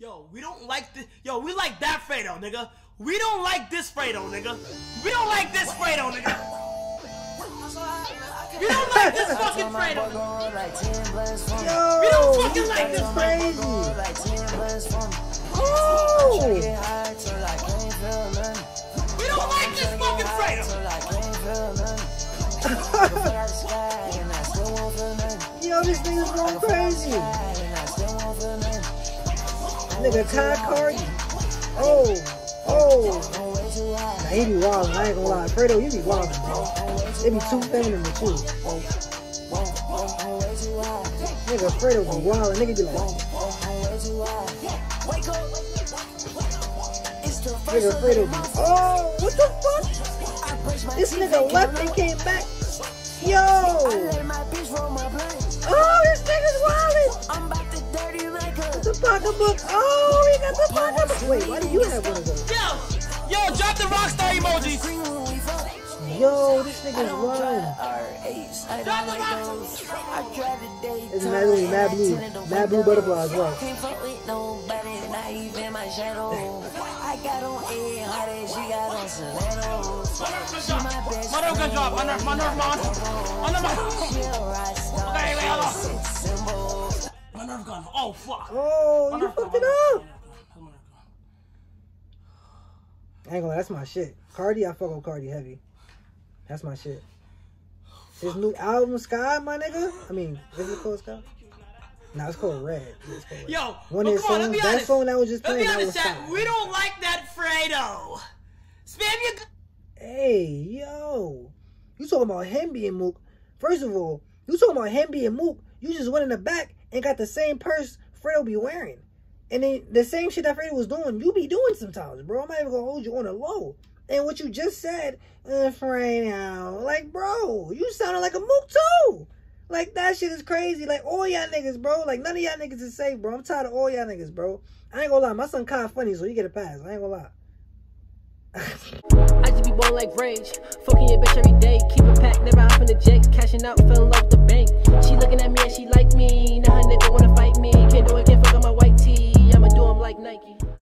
Yo, we don't like this. Yo, we like that Fredo, nigga. We don't like this Fredo, nigga. We don't like this Fredo, nigga. We don't like this fucking Fredo. Yo, We don't fucking like this crazy. Oh, We don't like this fucking Fredo. yo, this nigga's going crazy. Nigga, Todd Carti. Oh, oh. Nah, he be wildin', I ain't gonna lie. Fredo, you be bro. It be too feminine with you. Nigga, Fredo be wildin'. Nigga be like, nigga, Fredo be, oh, what the fuck? This nigga left and came back. Yo! Oh, this nigga's pocketbook. Oh, he got the pocketbook. Wait, why do you have one of those? Yo, yo, drop the rockstar emoji. Yo, this nigga's wildin'. Drop the rockstar. It's not only Mad Blue, Mad Blue Butterfly as well. Can't fuck with nobody, not even my shadow. I got on A, hot as she got on stilettos. She my best My nerve gonna drop. My nerve, my nerve, my my nerve. She a rock star. Okay, wait, hold on. My nerve gone. Oh fuck. Oh, My you nerve gone, fucked my it nerve up. gone, my nerve gone. I ain't gonna lie, that's my shit. Carti, I fuck with Carti heavy. That's my shit. His new album, Sky, my nigga. I mean, is it called Sky? Nah, it's called Red. It's called Red. Yo, one but of come on, songs, that honest. song that was just Let playing, me that was honest, chat. We don't like that Fredo. Spam your. Hey, yo. You talking about him being Mook. First of all, you talking about him being Mook. You just went in the back and got the same purse Fredo be wearing. And then the same shit that Freddie was doing, you be doing sometimes, bro. I'm not even gonna hold you on a low. And what you just said, uh, now, like, bro, you sounded like a Mook too. Like, that shit is crazy. Like, all y'all niggas, bro. Like, none of y'all niggas is safe, bro. I'm tired of all y'all niggas, bro. I ain't gonna lie. My son kind of funny, so you get a pass. I ain't gonna lie. I just be born like rage. Fucking your bitch every day. Keep it packed, never hop in the jet. Cashing out, fell in love